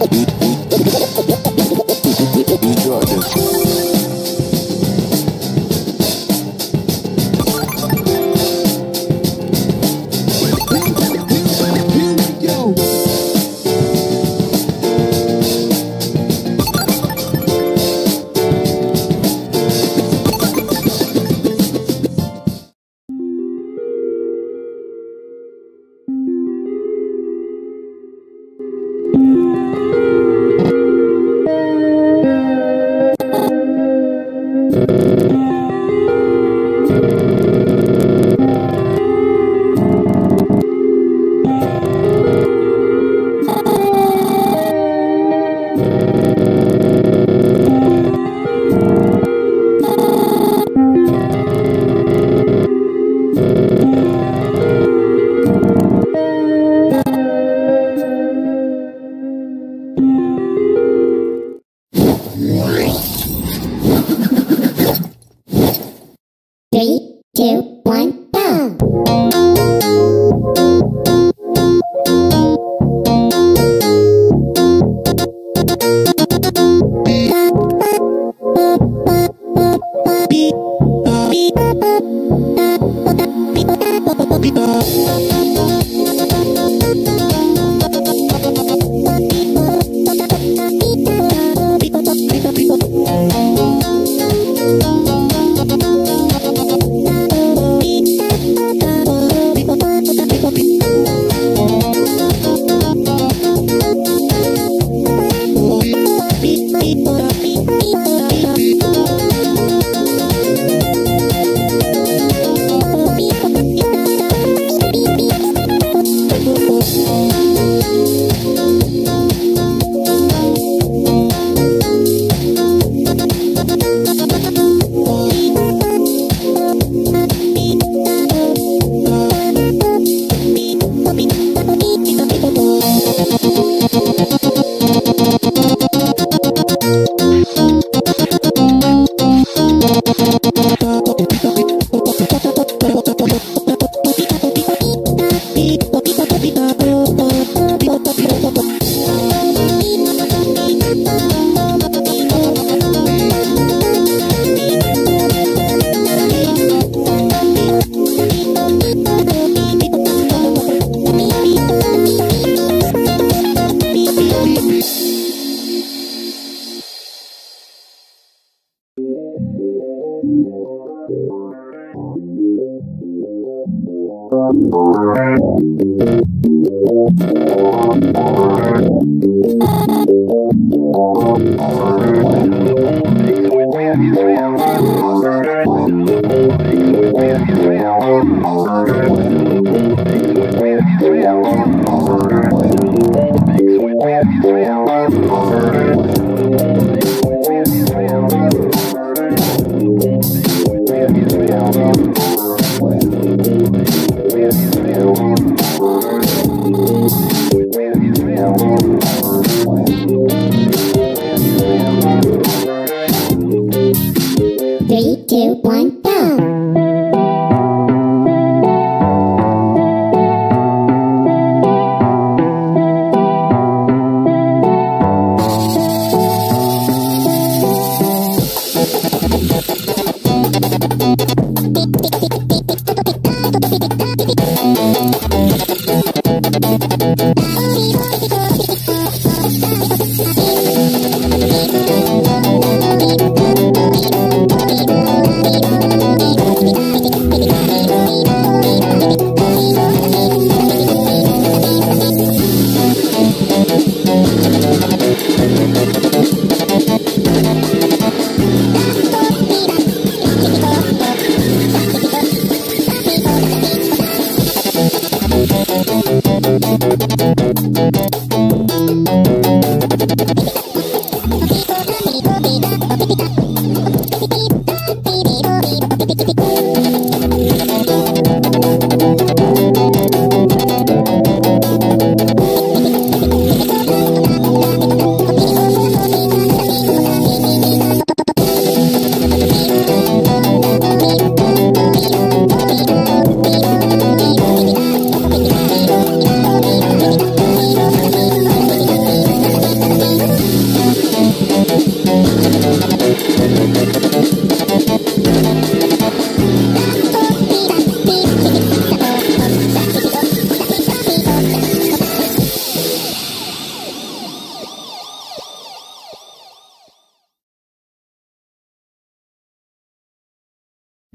Oh. Thank you. Thank you.